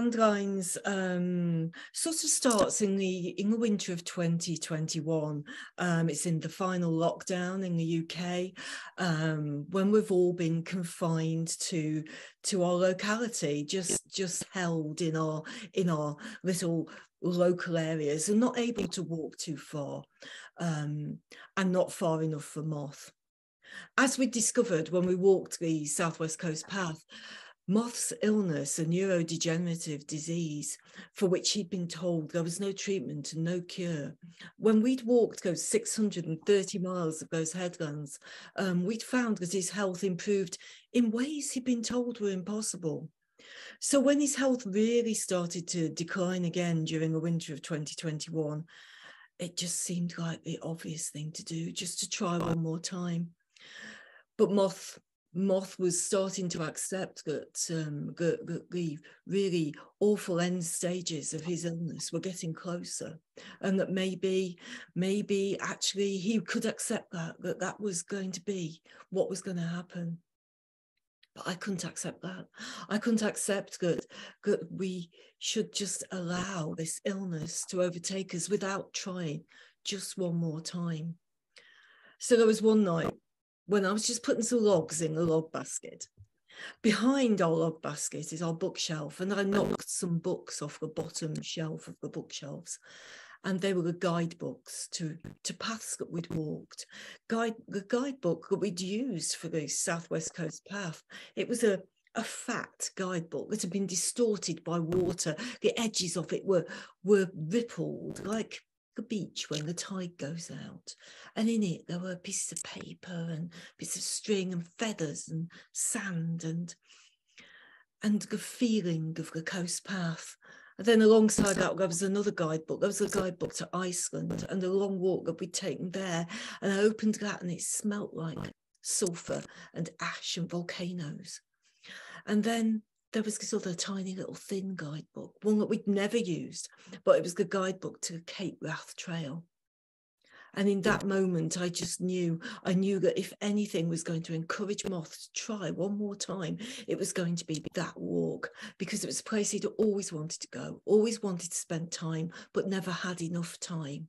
landlines um, sort of starts in the in the winter of 2021. Um, it's in the final lockdown in the UK um, when we've all been confined to to our locality, just just held in our in our little local areas and not able to walk too far um, and not far enough for moth. As we discovered when we walked the Southwest Coast Path, Moth's illness, a neurodegenerative disease for which he'd been told there was no treatment and no cure. When we'd walked those 630 miles of those headlands, um, we'd found that his health improved in ways he'd been told were impossible. So when his health really started to decline again during the winter of 2021, it just seemed like the obvious thing to do, just to try one more time. But Moth Moth was starting to accept that, um, that, that, the really awful end stages of his illness were getting closer, and that maybe, maybe actually he could accept that that that was going to be what was going to happen. But I couldn't accept that. I couldn't accept that that we should just allow this illness to overtake us without trying just one more time. So there was one night when I was just putting some logs in a log basket. Behind our log basket is our bookshelf, and I knocked some books off the bottom shelf of the bookshelves. And they were the guidebooks to, to paths that we'd walked. Guide the guidebook that we'd used for the Southwest Coast Path. It was a a fat guidebook that had been distorted by water. The edges of it were were rippled like the beach when the tide goes out. And in it, there were pieces of paper and bits of string and feathers and sand and and the feeling of the coast path. And then alongside that, there was another guidebook. There was a guidebook to Iceland and a long walk that we'd taken there. And I opened that and it smelt like sulphur and ash and volcanoes. And then there was this other tiny little thin guidebook, one that we'd never used, but it was the guidebook to Cape Wrath Trail. And in that moment, I just knew, I knew that if anything was going to encourage Moth to try one more time, it was going to be that walk because it was a place he'd always wanted to go, always wanted to spend time, but never had enough time.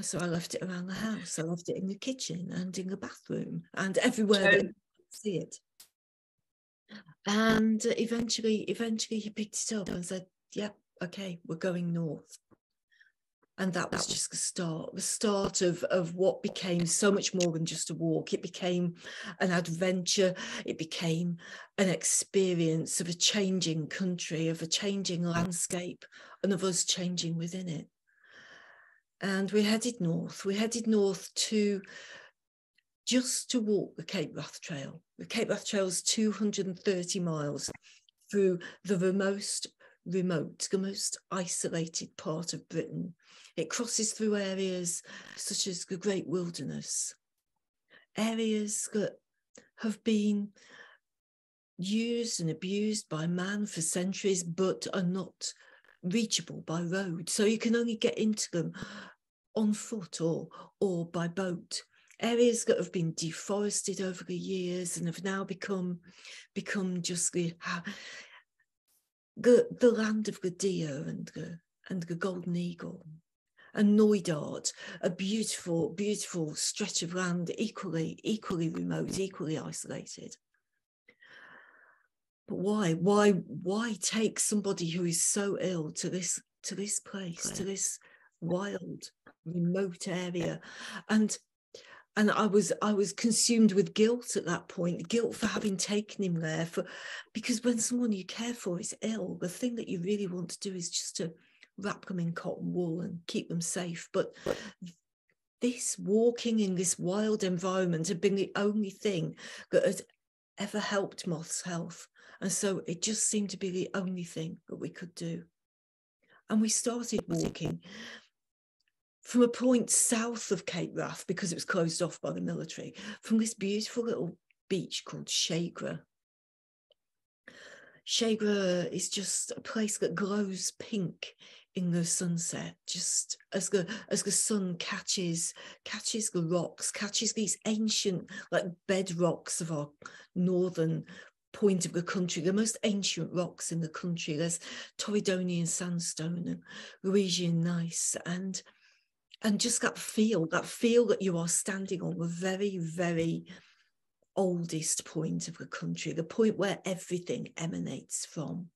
So I left it around the house. I left it in the kitchen and in the bathroom and everywhere so, that you see it and eventually eventually he picked it up and said yep okay we're going north. And that was just the start the start of of what became so much more than just a walk. It became an adventure. It became an experience of a changing country of a changing landscape and of us changing within it. And we headed north. We headed north to just to walk the Cape Wrath Trail. The Cape Wrath Trail is 230 miles through the most remote, the most isolated part of Britain. It crosses through areas such as the Great Wilderness, areas that have been used and abused by man for centuries, but are not reachable by road. So you can only get into them on foot or, or by boat areas that have been deforested over the years and have now become become just the ah, the, the land of the deer and the and the golden eagle and Knoydart, a beautiful, beautiful stretch of land, equally, equally remote, equally isolated. But why? Why? Why take somebody who is so ill to this to this place, to this wild, remote area, and and I was I was consumed with guilt at that point, guilt for having taken him there. For because when someone you care for is ill, the thing that you really want to do is just to wrap them in cotton wool and keep them safe. But this walking in this wild environment had been the only thing that had ever helped Moth's health. And so it just seemed to be the only thing that we could do. And we started walking from a point south of Cape Wrath because it was closed off by the military, from this beautiful little beach called Sheigra. Sheigra is just a place that glows pink in the sunset, just as the as the sun catches catches the rocks, catches these ancient like bedrocks of our northern point of the country, the most ancient rocks in the country. There's Torridonian sandstone and Lewisian gneiss and and just that feel, that feel that you are standing on the very, very oldest point of the country, the point where everything emanates from.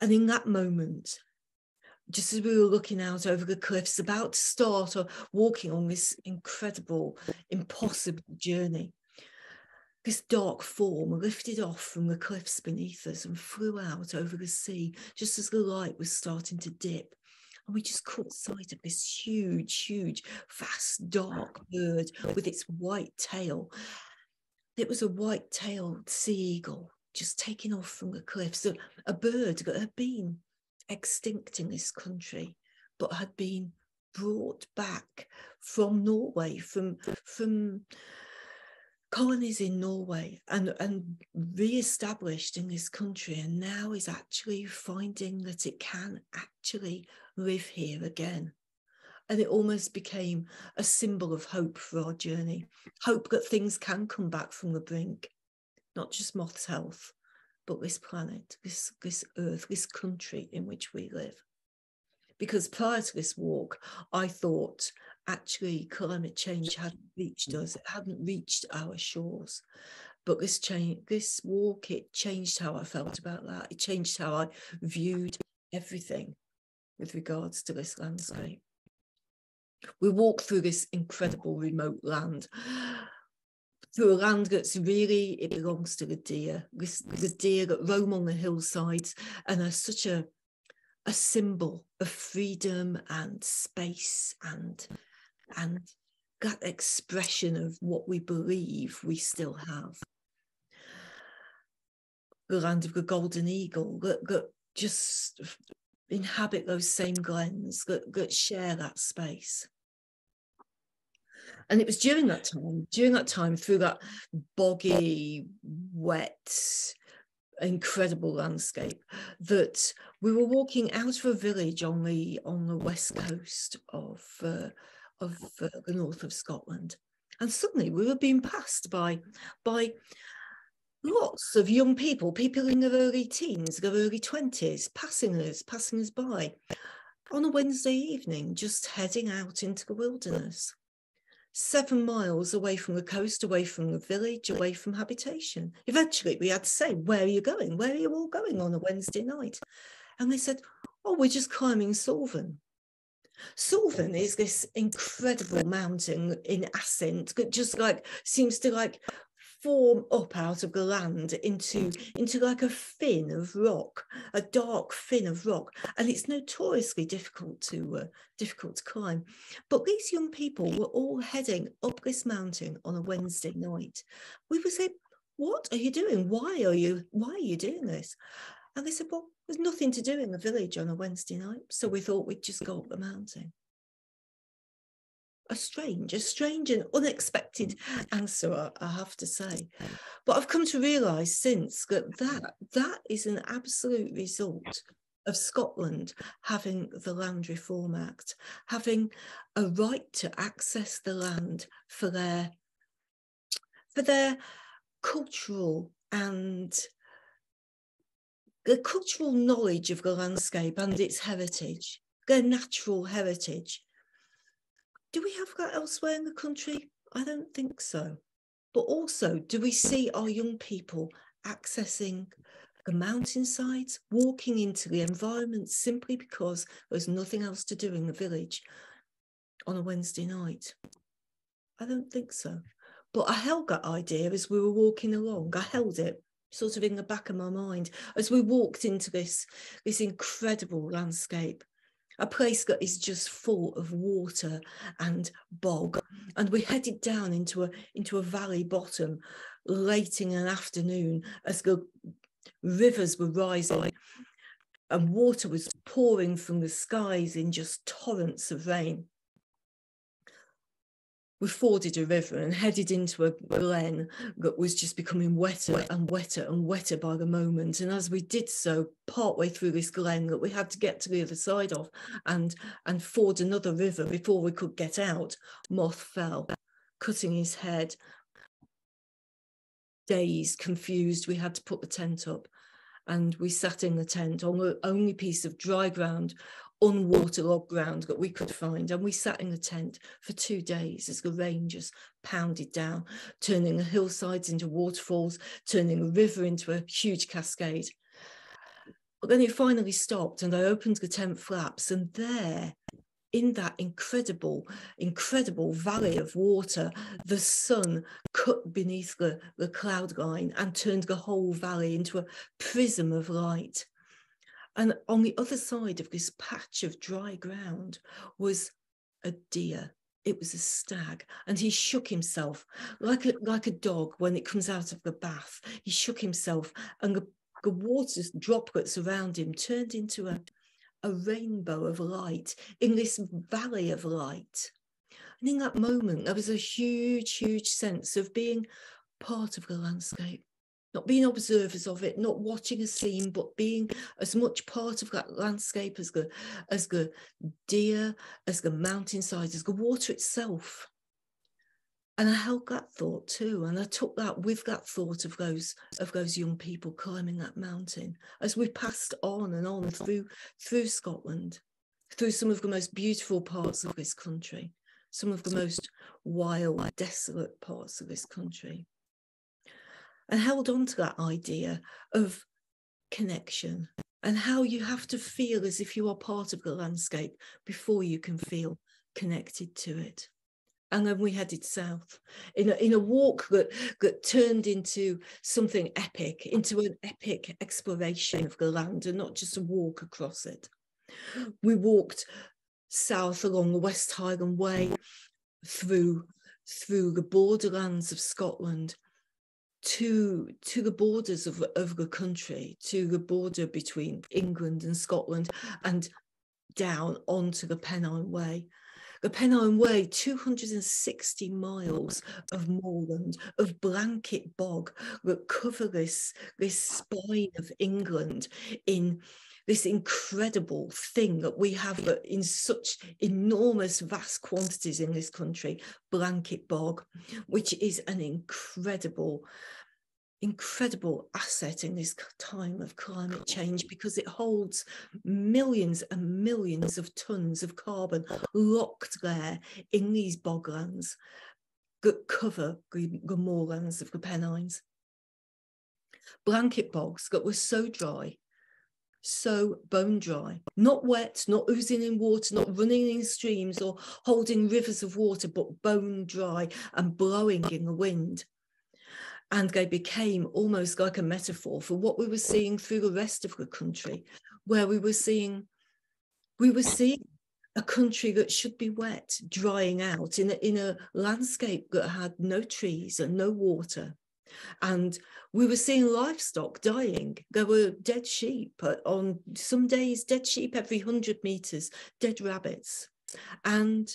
And in that moment, just as we were looking out over the cliffs, about to start or walking on this incredible, impossible journey, this dark form lifted off from the cliffs beneath us and flew out over the sea just as the light was starting to dip. And we just caught sight of this huge, huge, vast, dark bird with its white tail. It was a white tailed sea eagle just taking off from the cliffs, a, a bird that had been extinct in this country, but had been brought back from Norway, from from colonies in Norway and, and re-established in this country and now is actually finding that it can actually live here again. And it almost became a symbol of hope for our journey, hope that things can come back from the brink, not just moth's health, but this planet, this, this earth, this country in which we live. Because prior to this walk, I thought actually climate change hadn't reached us, it hadn't reached our shores. But this change, this walk, it changed how I felt about that. It changed how I viewed everything with regards to this landscape. We walk through this incredible remote land, through a land that's really, it belongs to the deer, this, the deer that roam on the hillsides and are such a, a symbol of freedom and space and and that expression of what we believe we still have. The land of the golden eagle that, that just inhabit those same glens, that, that share that space. And it was during that time, during that time, through that boggy, wet, incredible landscape, that we were walking out of a village on the on the west coast of uh, of uh, the north of Scotland. And suddenly we were being passed by, by lots of young people, people in their early teens, their early 20s, passing us, passing us by on a Wednesday evening, just heading out into the wilderness. Seven miles away from the coast, away from the village, away from habitation. Eventually, we had to say, Where are you going? Where are you all going on a Wednesday night? And they said, Oh, we're just climbing Suilven. Suilven is this incredible mountain in ascent just like seems to like form up out of the land into into like a fin of rock a dark fin of rock and it's notoriously difficult to uh, difficult to climb. But these young people were all heading up this mountain on a wednesday night. We were saying what are you doing? Why are you why are you doing this? And they said, Well, there's nothing to do in the village on a Wednesday night. So we thought we'd just go up the mountain. A strange, a strange and unexpected answer, I have to say. But I've come to realise since that, that that is an absolute result of Scotland having the Land Reform Act, having a right to access the land for their for their cultural and the cultural knowledge of the landscape and its heritage, their natural heritage. Do we have that elsewhere in the country? I don't think so. But also, do we see our young people accessing the mountainsides, walking into the environment simply because there's nothing else to do in the village on a Wednesday night? I don't think so. But I held that idea as we were walking along. I held it sort of in the back of my mind as we walked into this this incredible landscape a place that is just full of water and bog. And we headed down into a into a valley bottom late in an afternoon as the rivers were rising and water was pouring from the skies in just torrents of rain we forded a river and headed into a glen that was just becoming wetter and wetter and wetter by the moment. And as we did so, partway through this glen that we had to get to the other side of and and ford another river before we could get out, Moth fell, cutting his head. dazed, confused. We had to put the tent up and we sat in the tent on the only piece of dry ground, unwaterlogged ground that we could find. And we sat in the tent for two days as the rain just pounded down, turning the hillsides into waterfalls, turning the river into a huge cascade. But then it finally stopped, and I opened the tent flaps, and there in that incredible, incredible valley of water, the sun cut beneath the, the cloud line and turned the whole valley into a prism of light. And on the other side of this patch of dry ground was a deer. It was a stag, and he shook himself like a, like a dog when it comes out of the bath. He shook himself, and the, the water's droplets around him turned into a, a rainbow of light in this valley of light. And in that moment, there was a huge, huge sense of being part of the landscape, not being observers of it, not watching a scene, but being as much part of that landscape as the, as the deer, as the mountainside, as the water itself. And I held that thought too, and I took that with that thought of those of those young people climbing that mountain as we passed on and on through through Scotland, through some of the most beautiful parts of this country, some of the most wild, desolate parts of this country, and held on to that idea of connection and how you have to feel as if you are part of the landscape before you can feel connected to it and then we headed south in a, in a walk that, that turned into something epic, into an epic exploration of the land and not just a walk across it. We walked south along the West Highland Way through through the borderlands of Scotland to to the borders of, of the country, to the border between England and Scotland and down onto the Pennine Way. The Pennine Way, 260 miles of moorland, of blanket bog that cover this, this spine of England in this incredible thing that we have in such enormous vast quantities in this country blanket bog which is an incredible incredible asset in this time of climate change because it holds millions and millions of tons of carbon locked there in these boglands that cover the, moorlands of the Pennines. Blanket bogs that were so dry, so bone dry, not wet, not oozing in water, not running in streams or holding rivers of water, but bone dry and blowing in the wind and they became almost like a metaphor for what we were seeing through the rest of the country where we were seeing we were seeing a country that should be wet drying out in a, in a landscape that had no trees and no water. And we were seeing livestock dying. There were dead sheep uh, on some days dead sheep every 100 meters dead rabbits. And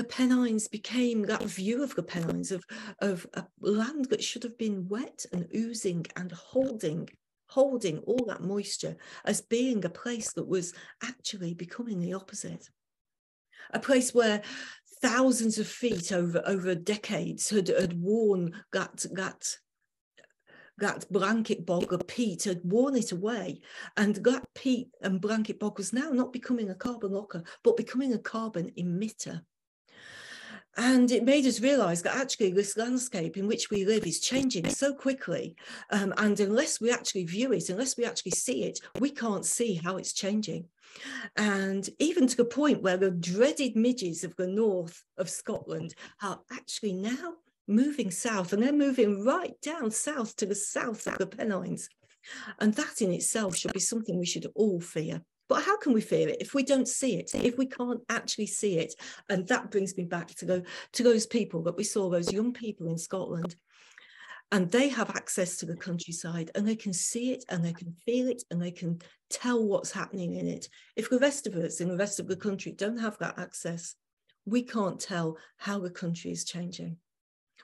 the Pennines became that view of the Pennines of, of a land that should have been wet and oozing and holding holding all that moisture as being a place that was actually becoming the opposite. A place where thousands of feet over, over decades had, had worn that, that that blanket bog of peat had worn it away. And that peat and blanket bog was now not becoming a carbon locker, but becoming a carbon emitter. And it made us realize that actually this landscape in which we live is changing so quickly. Um, and unless we actually view it, unless we actually see it, we can't see how it's changing. And even to the point where the dreaded midges of the north of Scotland are actually now moving south and they're moving right down south to the south of the Pennines. And that in itself should be something we should all fear. But how can we fear it if we don't see it, if we can't actually see it? And that brings me back to go to those people that we saw, those young people in Scotland. And they have access to the countryside and they can see it and they can feel it and they can tell what's happening in it. If the rest of us in the rest of the country don't have that access, we can't tell how the country is changing.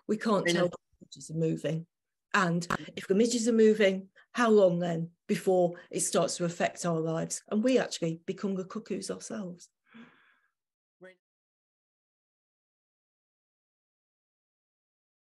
We can't tell how the midges are moving. And if the midges are moving, how long then before it starts to affect our lives and we actually become the cuckoos ourselves